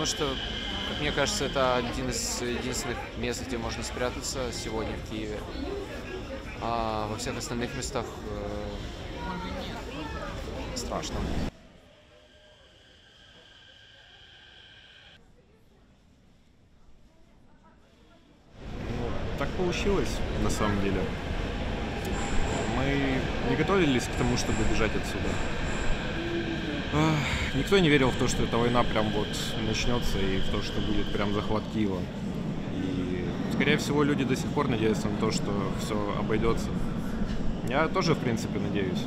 потому что, как мне кажется, это один из единственных мест, где можно спрятаться сегодня в Киеве. А во всех остальных местах э, страшно. Так получилось, на самом деле. Мы не готовились к тому, чтобы бежать отсюда. Никто не верил в то, что эта война прям вот начнется и в то, что будет прям захват Киева. И, скорее всего, люди до сих пор надеются на то, что все обойдется. Я тоже, в принципе, надеюсь.